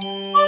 嗯。